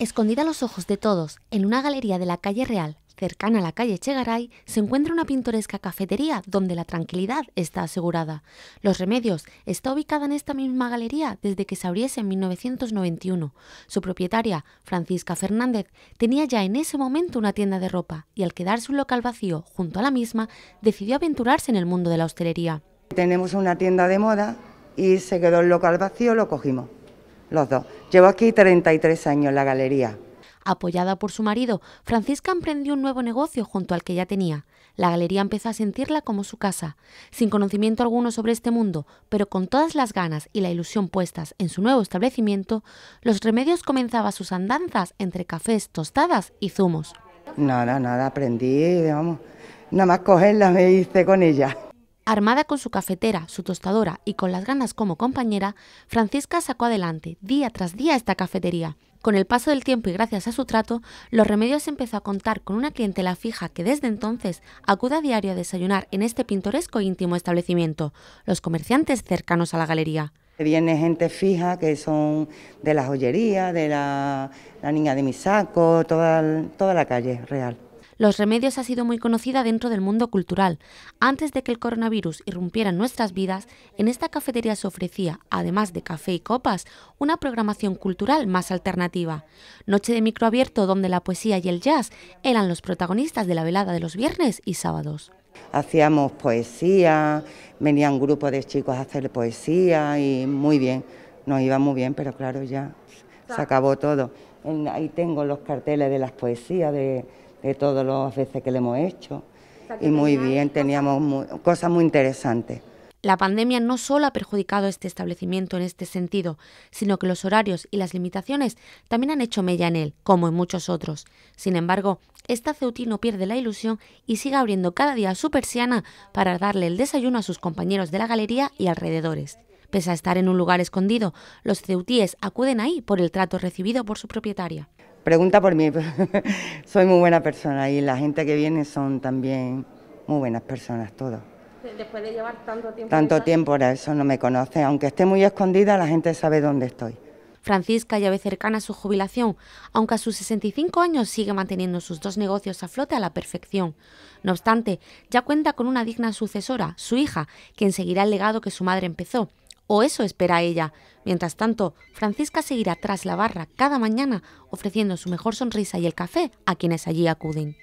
Escondida a los ojos de todos, en una galería de la calle Real, cercana a la calle Chegaray, se encuentra una pintoresca cafetería donde la tranquilidad está asegurada. Los Remedios está ubicada en esta misma galería desde que se abriese en 1991. Su propietaria, Francisca Fernández, tenía ya en ese momento una tienda de ropa y al quedarse un local vacío junto a la misma, decidió aventurarse en el mundo de la hostelería. Tenemos una tienda de moda y se quedó el local vacío, lo cogimos los dos. Llevo aquí 33 años en la galería. Apoyada por su marido, Francisca emprendió un nuevo negocio junto al que ya tenía. La galería empezó a sentirla como su casa, sin conocimiento alguno sobre este mundo, pero con todas las ganas y la ilusión puestas en su nuevo establecimiento, Los Remedios comenzaba sus andanzas entre cafés, tostadas y zumos. Nada, nada, aprendí, vamos, nada más cogerla me hice con ella. Armada con su cafetera, su tostadora y con las ganas como compañera, Francisca sacó adelante día tras día esta cafetería. Con el paso del tiempo y gracias a su trato, Los Remedios empezó a contar con una clientela fija que desde entonces acude a diario a desayunar en este pintoresco e íntimo establecimiento, los comerciantes cercanos a la galería. Viene gente fija que son de la joyería, de la, niña de mi saco, toda, toda la calle real. Los Remedios ha sido muy conocida dentro del mundo cultural. Antes de que el coronavirus irrumpiera en nuestras vidas, en esta cafetería se ofrecía, además de café y copas, una programación cultural más alternativa. Noche de micro abierto donde la poesía y el jazz eran los protagonistas de la velada de los viernes y sábados. Hacíamos poesía, venía un grupo de chicos a hacer poesía y muy bien, nos iba muy bien, pero claro, ya se acabó todo. Ahí tengo los carteles de las poesías de de todas las veces que le hemos hecho. Y muy bien, teníamos cosas muy interesantes. La pandemia no solo ha perjudicado este establecimiento en este sentido, sino que los horarios y las limitaciones también han hecho mella en él, como en muchos otros. Sin embargo, esta ceutí no pierde la ilusión y sigue abriendo cada día su persiana para darle el desayuno a sus compañeros de la galería y alrededores. Pese a estar en un lugar escondido, los ceutíes acuden ahí por el trato recibido por su propietaria. Pregunta por mí, soy muy buena persona y la gente que viene son también muy buenas personas, todos. Después de llevar tanto tiempo. Tanto tiempo, por eso no me conoce. Aunque esté muy escondida, la gente sabe dónde estoy. Francisca ya ve cercana a su jubilación, aunque a sus 65 años sigue manteniendo sus dos negocios a flote a la perfección. No obstante, ya cuenta con una digna sucesora, su hija, quien seguirá el legado que su madre empezó o eso espera ella. Mientras tanto, Francisca seguirá tras la barra cada mañana ofreciendo su mejor sonrisa y el café a quienes allí acuden.